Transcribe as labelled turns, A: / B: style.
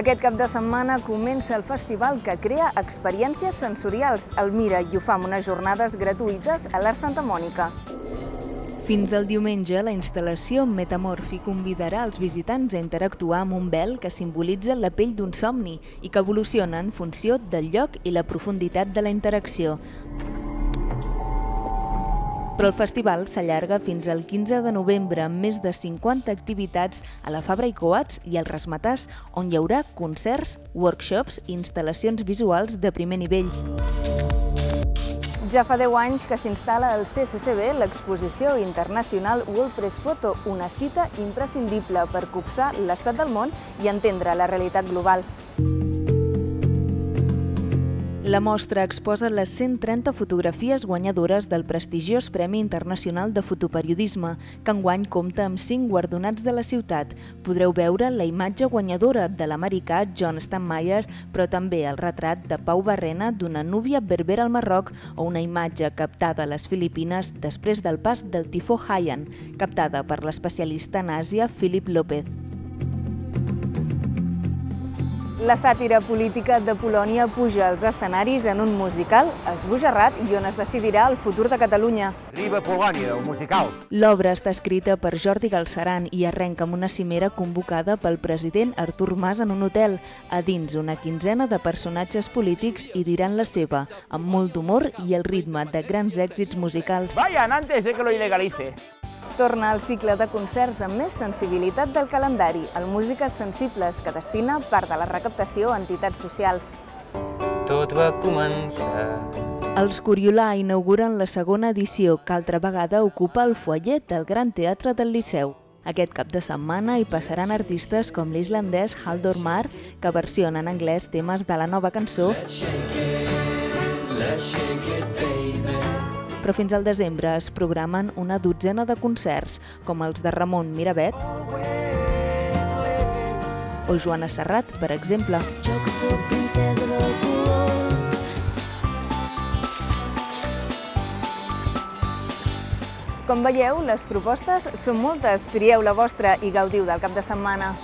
A: Aquest cap de setmana comença el festival que crea experiències sensorials. El Mira i ho fa amb unes jornades gratuïtes a l'Art Santa Mònica. Fins al diumenge, la instal·lació Metamorfi convidarà els visitants a interactuar amb un vel que simbolitza la pell d'un somni i que evoluciona en funció del lloc i la profunditat de la interacció. Però el festival s'allarga fins al 15 de novembre amb més de 50 activitats a la Fabra i Coats i al Rasmatàs, on hi haurà concerts, workshops i instal·lacions visuals de primer nivell. Ja fa 10 anys que s'instal·la al CCCB l'exposició internacional World Press Photo, una cita imprescindible per copsar l'estat del món i entendre la realitat global. La mostra exposa les 130 fotografies guanyadores del prestigiós Premi Internacional de Fotoperiodisme, que enguany compta amb 5 guardonats de la ciutat. Podreu veure la imatge guanyadora de l'americà John Stanmeyer, però també el retrat de Pau Barrena d'una núvia berber al Marroc o una imatge captada a les Filipines després del pas del tifó Haiyan, captada per l'especialista en Àsia Philip López. La sàtira política de Polònia puja als escenaris en un musical esbojarrat i on es decidirà el futur de Catalunya.
B: Viva Polònia, el musical!
A: L'obra està escrita per Jordi Galceran i arrenca amb una cimera convocada pel president Artur Mas en un hotel. A dins, una quinzena de personatges polítics hi diran la seva, amb molt d'humor i el ritme de grans èxits musicals.
B: Vayan antes de que lo ilegalice.
A: Torna al cicle de concerts amb més sensibilitat del calendari, el Músiques Sensibles, que destina part de la recaptació a entitats socials.
C: Tot va començar...
A: Els Coriolà inauguren la segona edició, que altra vegada ocupa el foyer del Gran Teatre del Liceu. Aquest cap de setmana hi passaran artistes com l'islandès Haldor Mar, que versiona en anglès temes de la nova cançó Let's shake it, let's shake it, baby però fins al desembre es programen una dotzena de concerts, com els de Ramon Miravet o Joana Serrat, per exemple. Jo que princesa del colors Com veieu, les propostes són moltes. Trieu la vostra i gaudiu del cap de setmana.